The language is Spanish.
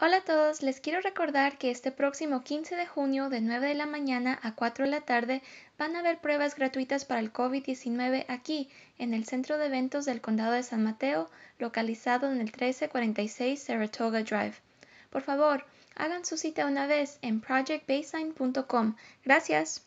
Hola a todos, les quiero recordar que este próximo 15 de junio de 9 de la mañana a 4 de la tarde van a haber pruebas gratuitas para el COVID-19 aquí, en el centro de eventos del condado de San Mateo, localizado en el 1346 Saratoga Drive. Por favor, hagan su cita una vez en projectbaseline.com. Gracias.